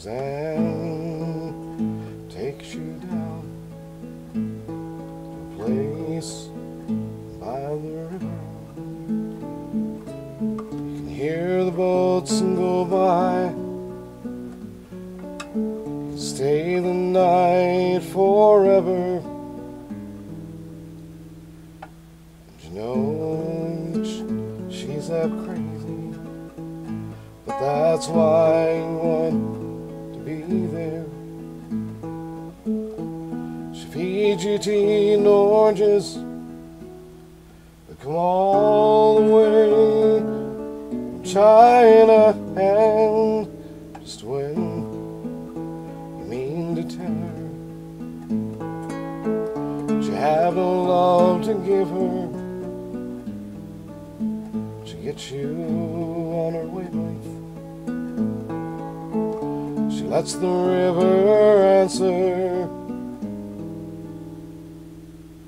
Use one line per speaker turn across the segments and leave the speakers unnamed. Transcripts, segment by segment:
Suzanne takes you down to a place by the river. You can hear the boats and go by. Forever. You know she's that crazy, but that's why you want to be there. She feeds you tea and oranges but come all the way from China, have no love to give her, she gets you on her wavelength. She lets the river answer.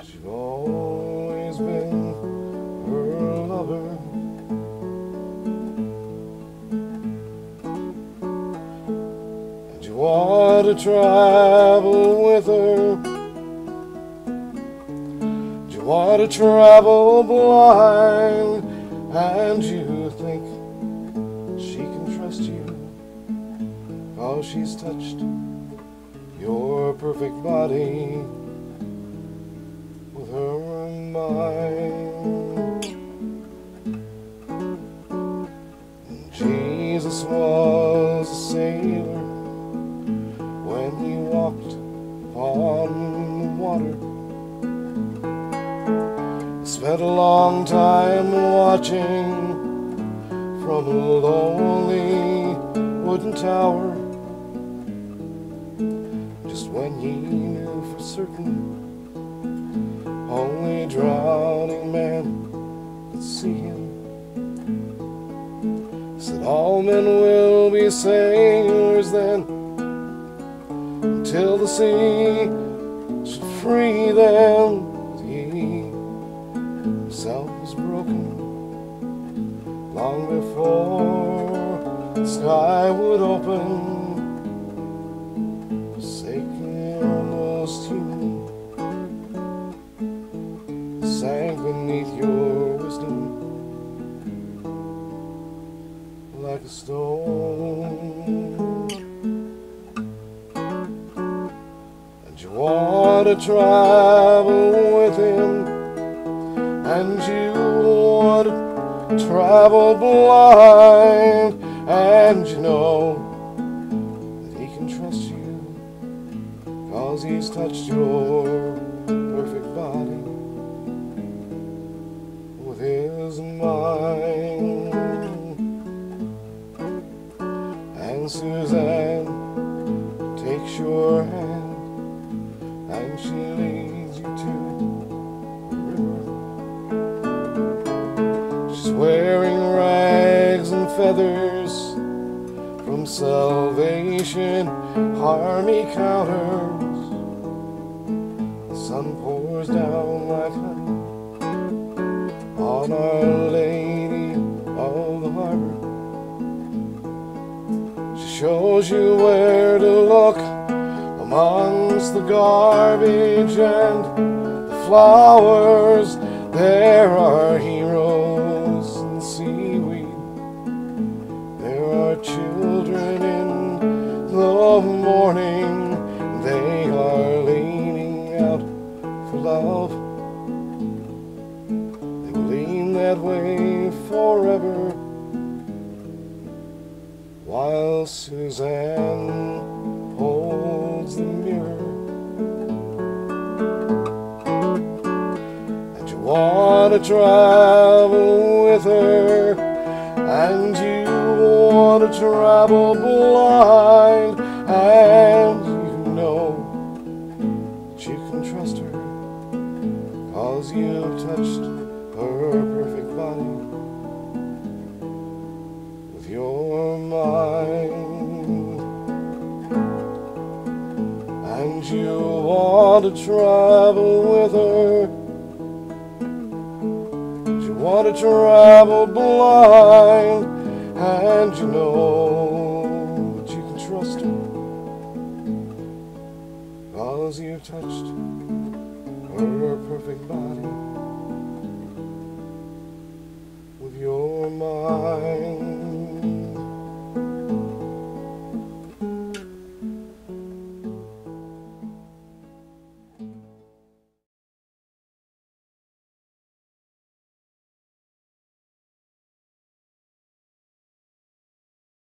She's always been her lover. And you want to travel with her. To travel blind. And you think she can trust you. Cause she's touched your perfect body with her mind. Watching from a lonely wooden tower. Just when he knew for certain only drowning man could see him. Said all men will be sailors then until the sea should free them. He himself was broken long before the sky would open. Forsaken, almost sank beneath your wisdom like a stone. And you want to travel with him, and you travel blind, and you know that he can trust you, cause he's touched your perfect body with his mind. Feathers from Salvation Army counters. The sun pours down like honey on Our Lady of the Harbor. She shows you where to look amongst the garbage and the flowers. There are heroes Suzanne holds the mirror. And you want to travel with her. And you want to travel blind. And you know that you can trust her. Cause you've touched her perfect body with your mind. Wouldn't you want to travel with her? You want to travel blind? And you know that you can trust her. Cause you touched her perfect body with your mind.